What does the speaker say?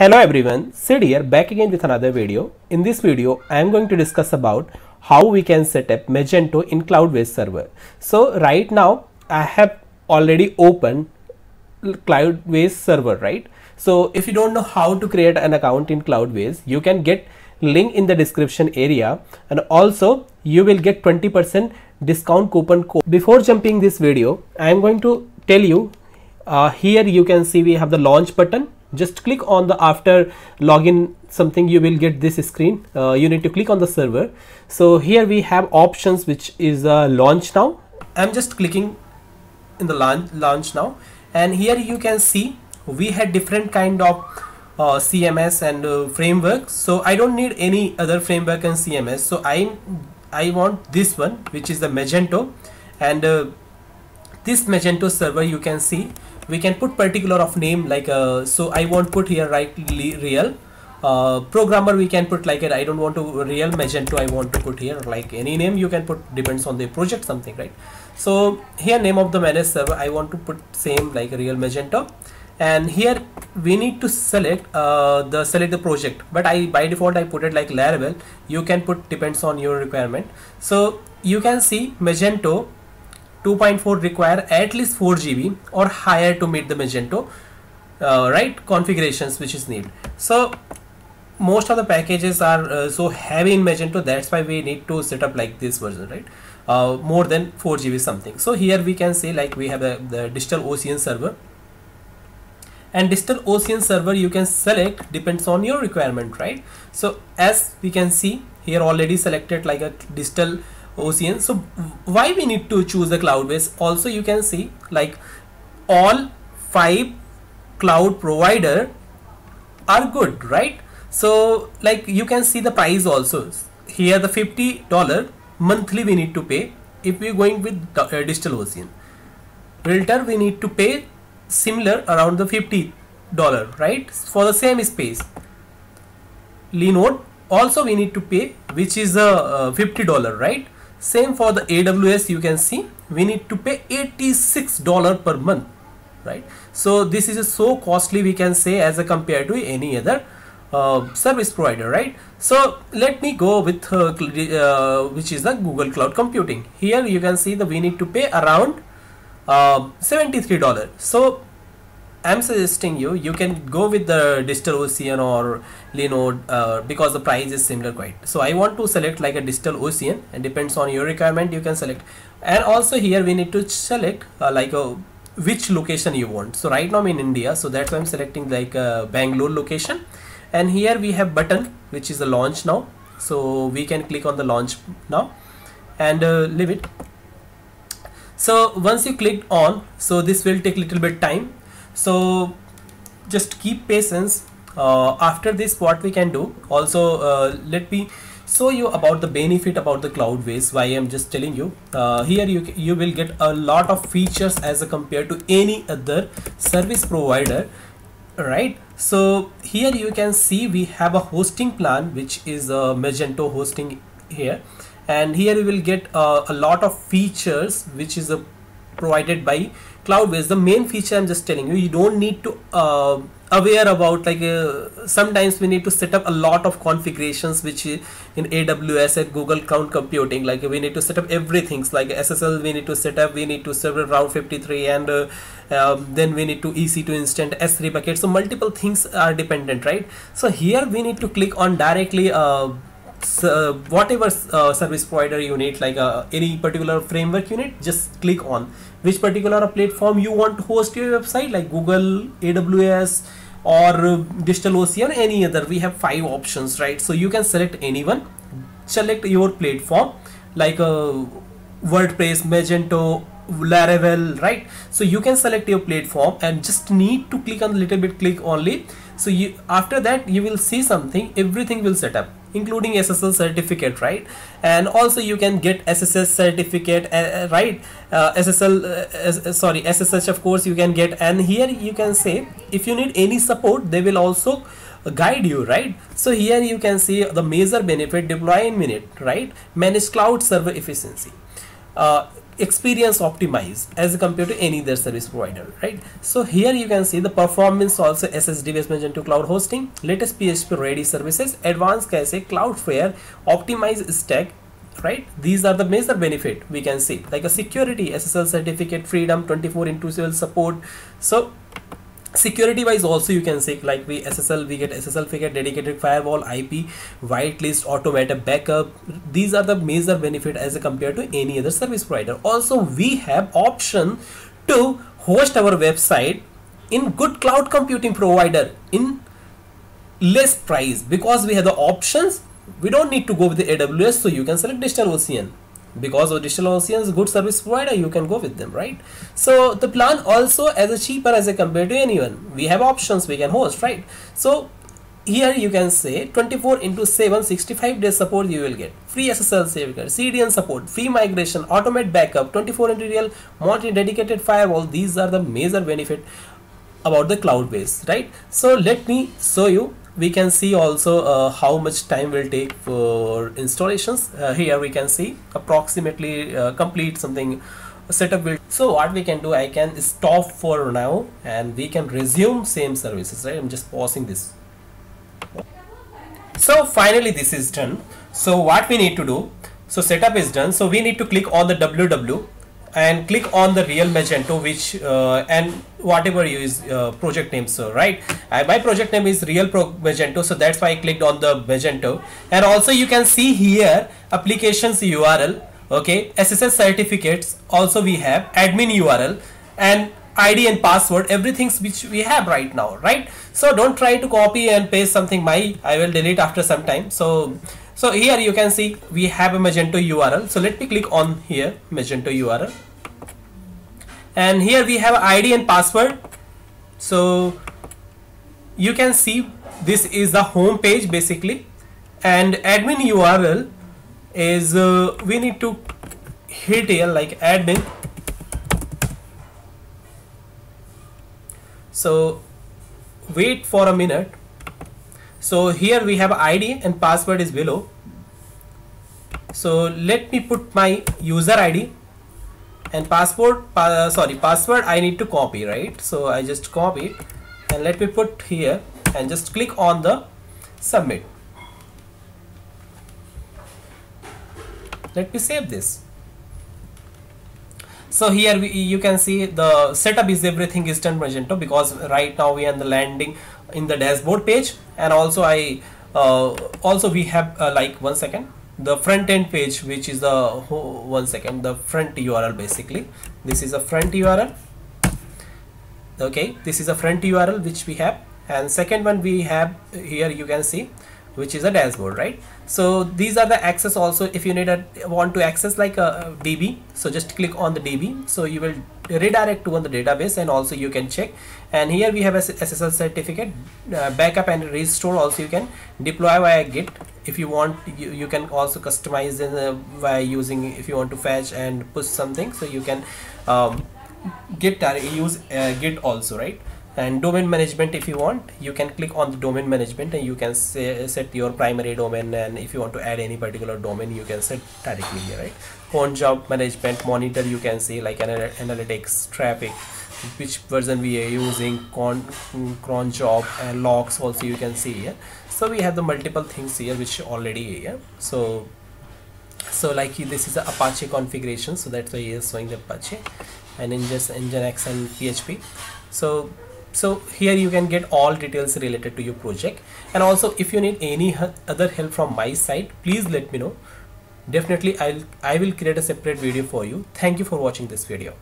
Hello everyone, Sid here back again with another video. In this video, I am going to discuss about how we can set up Magento in Cloudways server. So right now I have already opened Cloudways server, right? So if you don't know how to create an account in Cloudways, you can get link in the description area and also you will get 20% discount coupon code. Before jumping this video, I am going to tell you uh, here you can see we have the launch button just click on the after login something you will get this screen. Uh, you need to click on the server. So here we have options which is uh, launch now. I'm just clicking in the launch launch now. And here you can see we had different kind of uh, cms and uh, frameworks so i don't need any other framework and cms so i i want this one which is the magento. And uh, this magento server you can see we can put particular of name like uh, so I won't put here right real. Uh, programmer we can put like it I don't want to real magento I want to put here like any name you can put depends on the project something right? So here name of the managed server I want to put same like real magento. And here we need to select uh, the select the project but I by default I put it like Laravel. You can put depends on your requirement. So you can see Magento 2.4 require at least 4 GB or higher to meet the Magento uh, right configurations which is needed. So most of the packages are uh, so heavy in Magento that's why we need to set up like this version right uh, more than 4 GB something. So here we can say like we have a, the digital ocean server and digital ocean server you can select depends on your requirement right so as we can see here already selected like a digital ocean. So why we need to choose the cloudways also you can see like all five cloud provider are good right? So like you can see the price also. Here the 50 dollar monthly we need to pay if we're going with uh, digital ocean. Vultr we need to pay similar around the 50 dollar right? For the same space. Linode also we need to pay which is a uh, 50 dollar right same for the AWS you can see we need to pay $86 per month right? So this is so costly we can say as a compared to any other uh, service provider right? So let me go with uh, uh, which is the Google Cloud Computing. Here you can see that we need to pay around uh, $73 so I'm suggesting you you can go with the digital ocean or Linode uh, because the price is similar quite. So I want to select like a digital ocean. And depends on your requirement you can select. And also here we need to select uh, like a which location you want. So right now I'm in India so that's why I'm selecting like a Bangalore location. And here we have button which is the launch now. So we can click on the launch now and uh, leave it. So once you click on so this will take little bit time so just keep patience. Uh, after this what we can do also uh, let me show you about the benefit about the cloudways why i'm just telling you. Uh, here you you will get a lot of features as compared to any other service provider right? So here you can see we have a hosting plan which is a magento hosting here. And here you will get uh, a lot of features which is a provided by Cloudways, the main feature I'm just telling you, you don't need to uh, aware about like uh, sometimes we need to set up a lot of configurations which in AWS and Google Cloud Computing. Like we need to set up everything. Like SSL we need to set up we need to server Route 53 and uh, um, then we need to EC2 instant S3 bucket. So multiple things are dependent right? So here we need to click on directly uh, so whatever uh, service provider you need like uh, any particular framework need just click on which particular platform you want to host your website like google aws or uh, DigitalOcean any other. We have five options right? So you can select anyone. Select your platform like uh, WordPress Magento Laravel right? So you can select your platform and just need to click on little bit click only. So you after that you will see something. Everything will set up including SSL certificate right? And also you can get SSS certificate uh, uh, right? Uh, SSL uh, uh sorry SSH of course you can get. And here you can say if you need any support they will also guide you right? So here you can see the major benefit deploy in minute right? Manage cloud server efficiency. Uh, experience optimized as compared to any other service provider right? So here you can see the performance also ssd based to cloud hosting latest php ready services advanced cache cloudflare optimized stack right? These are the major benefit we can see like a security ssl certificate freedom 24 into 7 support. So security wise also you can say like we ssl we get ssl we get dedicated firewall ip whitelist automated backup. These are the major benefit as compared to any other service provider. Also we have option to host our website in good cloud computing provider in less price because we have the options. We don't need to go with the aws so you can select DigitalOcean because of DigitalOcean is good service provider you can go with them right? So the plan also as a cheaper as a compared to anyone. We have options we can host right? So here you can say 24 into 7 65 days support you will get. Free ssl safeguard cdn support free migration automate backup 24 into real multi dedicated firewall. These are the major benefit about the Cloudways right? So let me show you we can see also uh, how much time will take for installations. Uh, here we can see approximately uh, complete something setup will so what we can do i can stop for now and we can resume same services right? I'm just pausing this. So finally this is done. So what we need to do so setup is done. So we need to click on the www and click on the real magento which uh, and whatever you is uh, project name so right? And my project name is real pro magento so that's why i clicked on the magento. And also you can see here applications url okay? Sss certificates also we have admin url and id and password everything which we have right now right? So don't try to copy and paste something. My i will delete after some time. So so here you can see we have a Magento URL. So let me click on here Magento URL. And here we have ID and password. So you can see this is the home page basically and admin URL is uh, we need to hit here like admin so wait for a minute so here we have id and password is below. So let me put my user id and password uh, sorry password i need to copy right? So i just copy and let me put here and just click on the submit. Let me save this. So here we, you can see the setup is everything is done magento because right now we are in the landing in the dashboard page. And also I uh, also we have uh, like one second. The front end page which is the one second the front URL basically. This is a front URL okay this is a front URL which we have. And second one we have here you can see which is a dashboard right? So these are the access also. If you need a want to access like a db so just click on the db so you will redirect to on the database and also you can check. And here we have a ssl certificate uh, backup and restore also you can deploy via git. If you want you, you can also customize it by using if you want to fetch and push something so you can um, git uh, use uh, git also right and domain management if you want you can click on the domain management and you can say, set your primary domain and if you want to add any particular domain you can set directly here right? Cron job management monitor you can see like analytics traffic which version we are using cron, cron job and logs also you can see here. So we have the multiple things here which already here. So so like this is the apache configuration so that's why he is showing the apache and in just nginx and php so so here you can get all details related to your project. And also if you need any other help from my side please let me know. Definitely i'll i will create a separate video for you. Thank you for watching this video